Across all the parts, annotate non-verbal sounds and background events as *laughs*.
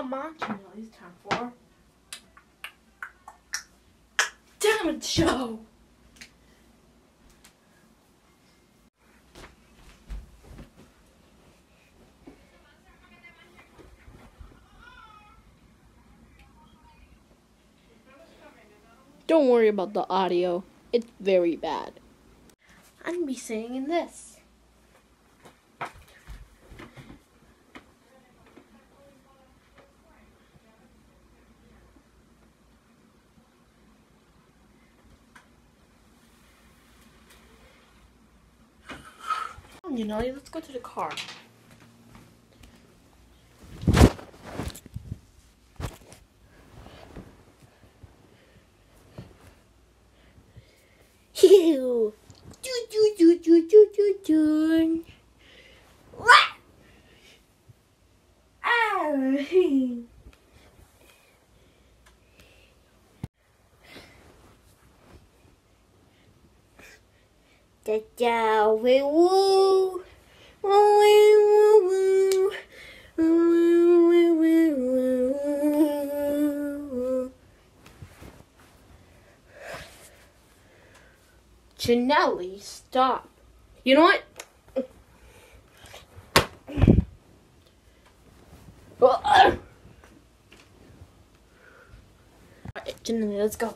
Come on, Janelle, it's time for Show. Don't worry about the audio. It's very bad. I'm gonna be singing this. You know, let's go to the car. Do do do do do do do. What? Ah. Da wee woo. Janelli, stop. You know what? *coughs* Janelli, let's go.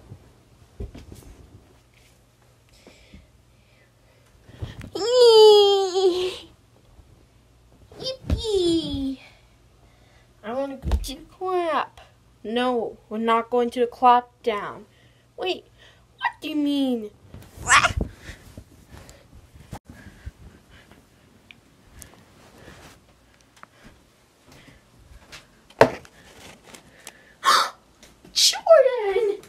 Yippee! I want to go to the clap. No, we're not going to the clap down. Wait, what do you mean? *gasps* Jordan!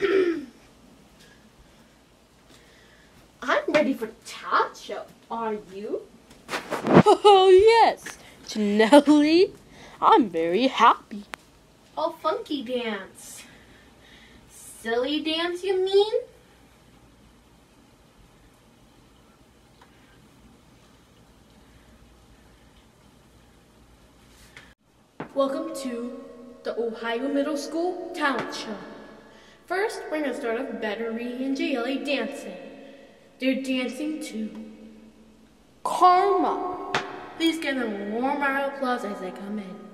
*clears throat* I'm ready for talent show. Are you? *laughs* Oh, yes. Janelli, I'm very happy. Oh, funky dance. Silly dance, you mean? Welcome to the Ohio Middle School Talent Show. First, we're going to start off Battery and JLA dancing. They're dancing to Karma. Please give them a warm round of applause as they come in.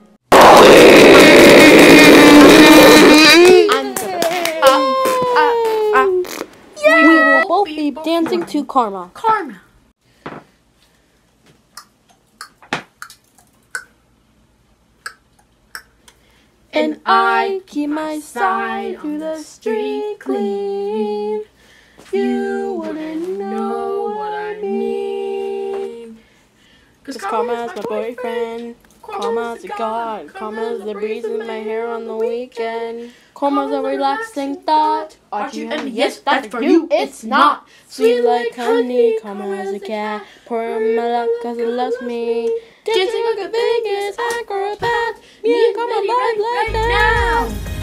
Both dancing to Karma. Karma. And I keep my side through the street clean. You wouldn't know what I mean. Cause Karma's my boyfriend. Karma's a god. Karma's the breeze in my hair on the weekend. Karma's a relaxing thought. Aren't you? And yes, that's for you. It's not. Sweet like honey. Karma's a cat. Pour my love cause it loves me. Dancing like a Vegas acrobat. Me and Karma vibe like now.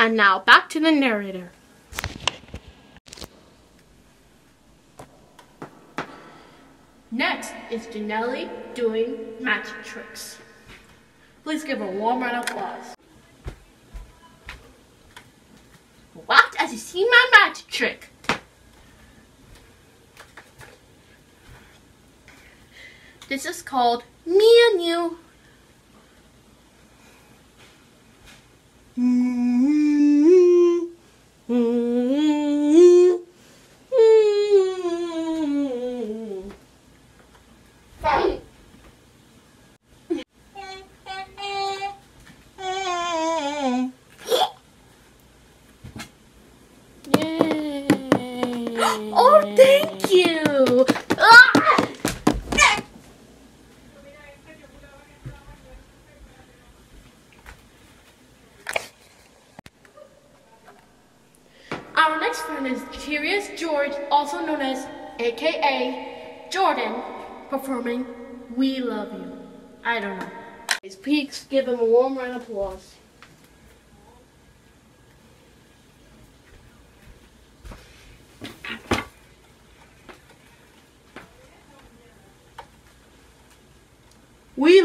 And now back to the narrator. Next is Janelli doing magic tricks. Please give her a warm round of applause. What? As you see my magic trick. This is called Me and You. Oh, thank you. Ah! Our next friend is Curious George, also known as AKA Jordan, performing We Love You. I don't know. Please peaks give him a warm round of applause.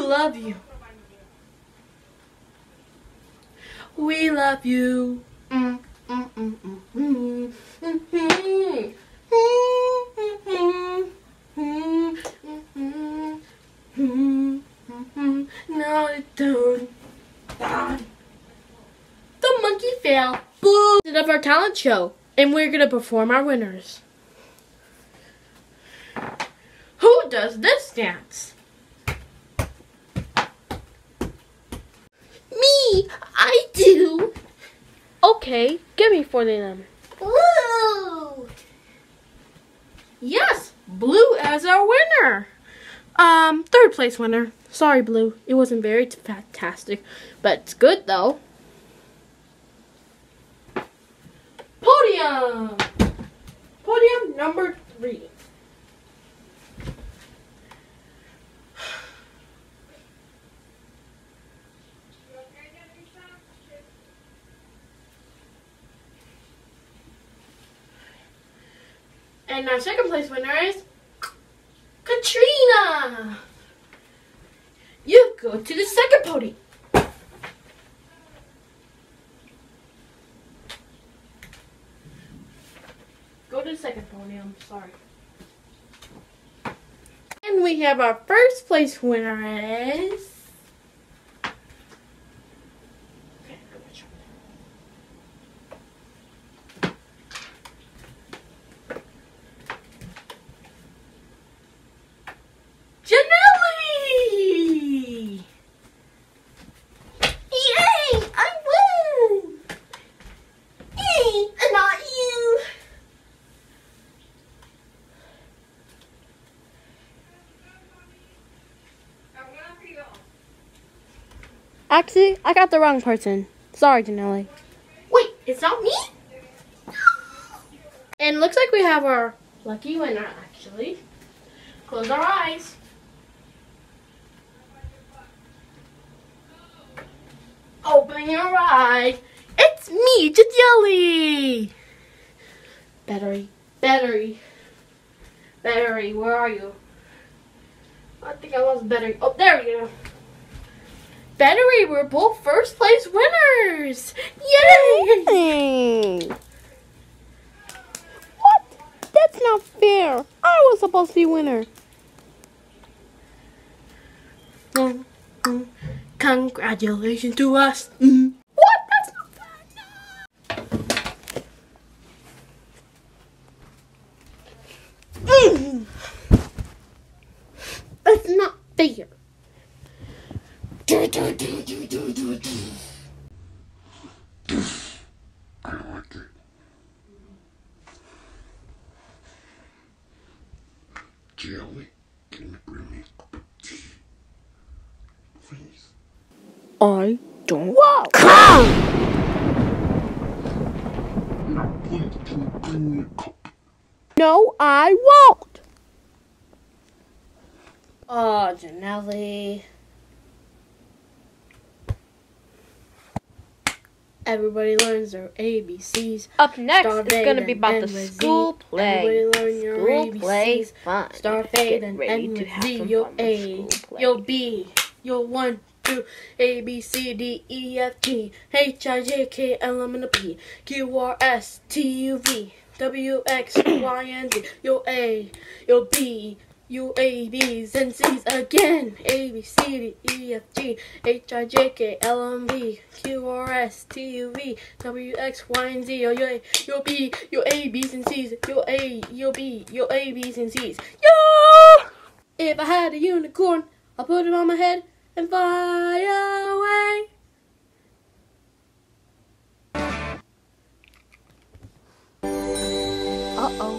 love you. We love you. Mm, mm, mm, The monkey fell. Boo! Of our talent show, and we're gonna perform our winners. Who does this dance? Me, I do. Okay, give me four of. Blue. Yes, Blue as our winner. Um, third place winner. Sorry, Blue. It wasn't very fantastic, but it's good though. Podium. Podium number three. And our second place winner is Katrina. You go to the second podium. Go to the second podium. I'm sorry. And we have our first place winner is. Okay, go with you. Janelli! Yay! I won. Yay! And not you. Actually, I got the wrong person. Sorry, Janelli. Wait, it's not me? *gasps* And looks like we have our lucky winner, actually. Close our eyes. Open your eyes. It's me, Janelli. Battery, battery, battery, where are you? I think I lost battery. Oh, there we go. Battery, we're both first place winners! Yay! What? That's not fair. I was supposed to be winner. Mm, mm. Congratulations to us. Mm. What? That's not fair. No. Mm. That's not fair. Do, do, do, do, do, do, do. I like it. Jelly, can you bring me a cup of tea? Please. I don't. Whoa! Now, please, can you bring me a cup? No, I won't. Oh, Janelli. Everybody learns their ABCs. Up next is going to be about the school play. Everybody learn your School play fun. Start Get fade and ready end to with Z. some Yo fun with A, school play. yo B, yo one, two, A B C D E F G H I J K L M N O P Q R S T U V W X Y and Z. Yo A, yo B. U A B's and C's again. A B C D E F G H I J K L M B Q R S T U V W X Y and Z. Yo yo A, yo B, yo A B's and C's. Yo A, yo B, yo A B's and C's. Yo! If I had a unicorn, I'll put it on my head and fly away. Uh oh.